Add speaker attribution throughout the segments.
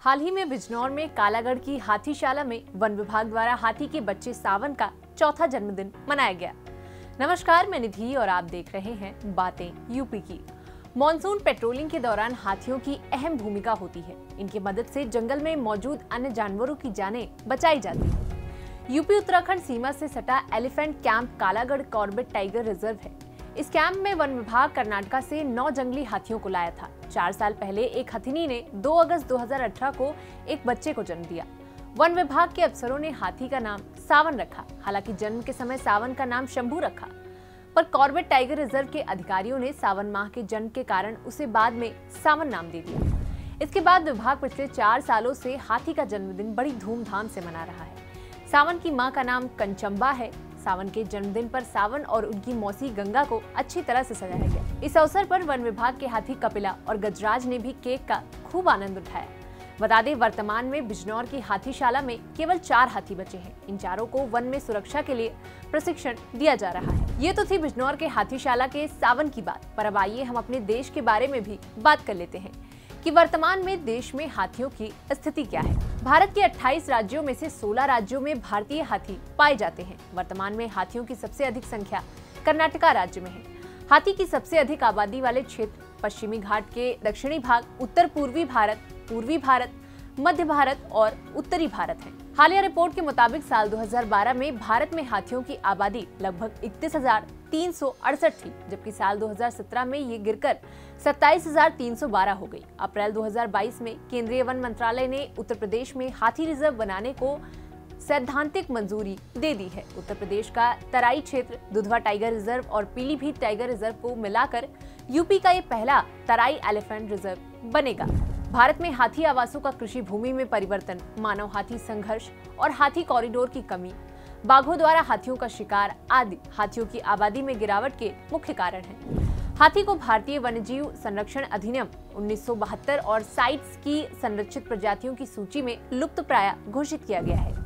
Speaker 1: हाल ही में बिजनौर में कालागढ़ की हाथीशाला में वन विभाग द्वारा हाथी के बच्चे सावन का चौथा जन्मदिन मनाया गया। नमस्कार, मैं निधि और आप देख रहे हैं बातें यूपी की। मॉनसून पेट्रोलिंग के दौरान हाथियों की अहम भूमिका होती है। इनकी मदद से जंगल में मौजूद अन्य जानवरों की जानें बचाई जाती है। यूपी उत्तराखंड सीमा से सटा elephant camp Kalagarh Corbett tiger reserve है। इस कैंप में वन विभाग कर्नाटका से नौ जंगली हाथियों को लाया था। चार साल पहले एक हथिनी ने 2 अगस्त 2018 को एक बच्चे को जन्म दिया। वन विभाग के अफसरों ने हाथी का नाम सावन रखा, हालाँकि जन्म के समय सावन का नाम शंभू रखा। पर कॉर्बेट टाइगर रिज़र्व के अधिकारियों ने सावन माह के जन्म के कारण उसे बाद में सावन नाम दे दिया। इसके बाद विभाग पिछले चार सालों से हाथी का जन्मदिन बड़ी धूमधाम से मना रहा है। सावन की माँ का नाम कंचम्बा है। सावन के जन्मदिन पर सावन और उनकी मौसी गंगा को अच्छी तरह से सजाया गया। इस अवसर पर वन विभाग के हाथी कपिला और गजराज ने भी केक का खूब आनंद उठाया। बता दें, वर्तमान में बिजनौर की हाथीशाला में केवल चार हाथी बचे हैं। इन चारों को वन में सुरक्षा के लिए प्रशिक्षण दिया जा रहा है। ये तो थी बिजनौर के हाथीशाला के सावन की बात। पर अब आइए हम अपने देश के बारे में भी बात कर लेते हैं। कि वर्तमान में देश में हाथियों की स्थिति क्या है? भारत के 28 राज्यों में से 16 राज्यों में भारतीय हाथी पाए जाते हैं। वर्तमान में हाथियों की सबसे अधिक संख्या कर्नाटका राज्य में है। हाथी की सबसे अधिक आबादी वाले क्षेत्र पश्चिमी घाट के दक्षिणी भाग, उत्तर पूर्वी भारत पूर्वी भारत, मध्य भारत और उत्तरी भारत है। हालिया रिपोर्ट के मुताबिक साल 2012 में भारत में हाथियों की आबादी लगभग इकतीस थी जबकि साल 2017 में ये गिरकर 27,312 हो गई। अप्रैल 2022 में केंद्रीय वन मंत्रालय ने उत्तर प्रदेश में हाथी रिज़र्व बनाने को सैद्धांतिक मंजूरी दे दी है उत्तर प्रदेश का तराई क्षेत्र दुधवा टाइगर रिज़र्व और पीलीभीत टाइगर रिज़र्व को मिलाकर यूपी का ये पहला तराई एलिफेंट रिज़र्व बनेगा भारत में हाथी आवासों का कृषि भूमि में परिवर्तन मानव हाथी संघर्ष और हाथी कॉरिडोर की कमी बाघों द्वारा हाथियों का शिकार आदि। हाथियों की आबादी में गिरावट के मुख्य कारण है। हाथी को भारतीय वन्यजीव संरक्षण अधिनियम 1972 और साइट्स की संरक्षित प्रजातियों की सूची में लुप्त प्राय घोषित किया गया है।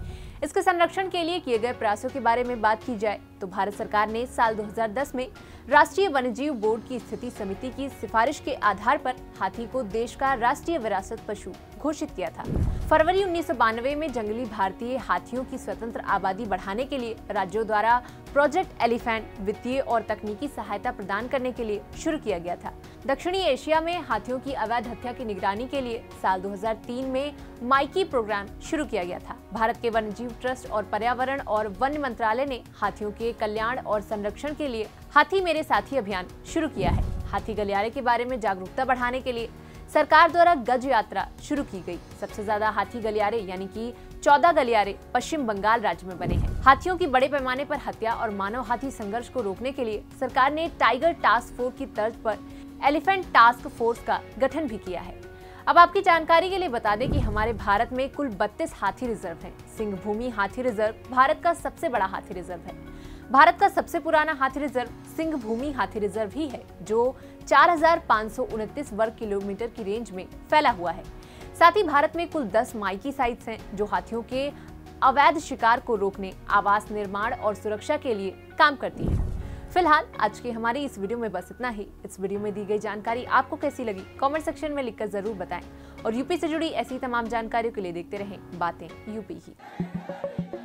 Speaker 1: इसके संरक्षण के लिए किए गए प्रयासों के बारे में बात की जाए तो भारत सरकार ने साल 2010 में राष्ट्रीय वन्यजीव बोर्ड की स्थिति समिति की सिफारिश के आधार पर हाथी को देश का राष्ट्रीय विरासत पशु घोषित किया था। फरवरी उन्नीस सौ बानवे में जंगली भारतीय हाथियों की स्वतंत्र आबादी बढ़ाने के लिए राज्यों द्वारा प्रोजेक्ट एलिफेंट वित्तीय और तकनीकी सहायता प्रदान करने के लिए शुरू किया गया था। दक्षिणी एशिया में हाथियों की अवैध हत्या की निगरानी के लिए साल 2003 में माइकी प्रोग्राम शुरू किया गया था। भारत के वन्यजीव ट्रस्ट और पर्यावरण और वन मंत्रालय ने हाथियों के कल्याण और संरक्षण के लिए हाथी मेरे साथी अभियान शुरू किया है। हाथी गलियारे के बारे में जागरूकता बढ़ाने के लिए सरकार द्वारा गज यात्रा शुरू की गई। सबसे ज़्यादा हाथी गलियारे, यानी कि चौदह गलियारे, पश्चिम बंगाल राज्य में बने हैं। हाथियों की बड़े पैमाने पर हत्या और मानव हाथी संघर्ष को रोकने के लिए सरकार ने टाइगर टास्क फोर्स की तर्ज पर एलिफेंट टास्क फोर्स का गठन भी किया है। अब आपकी जानकारी के लिए बता दें कि हमारे भारत में कुल 32 हाथी रिज़र्व हैं। सिंह भूमि हाथी रिज़र्व भारत का सबसे बड़ा हाथी रिज़र्व है। भारत का सबसे पुराना हाथी रिज़र्व सिंह भूमि हाथी रिज़र्व ही है, जो चार हज़ार पाँच सौ उनतीस वर्ग किलोमीटर की रेंज में फैला हुआ है। साथ ही भारत में कुल 10 माइकी साइट्स हैं, जो हाथियों के अवैध शिकार को रोकने, आवास निर्माण और सुरक्षा के लिए काम करती है। फ़िलहाल, आज की हमारी इस वीडियो में बस इतना ही। इस वीडियो में दी गई जानकारी आपको कैसी लगी कमेंट सेक्शन में लिखकर ज़रूर बताएँ। और यूपी से जुड़ी ऐसी तमाम जानकारियों के लिए देखते रहें, बातें यूपी ही।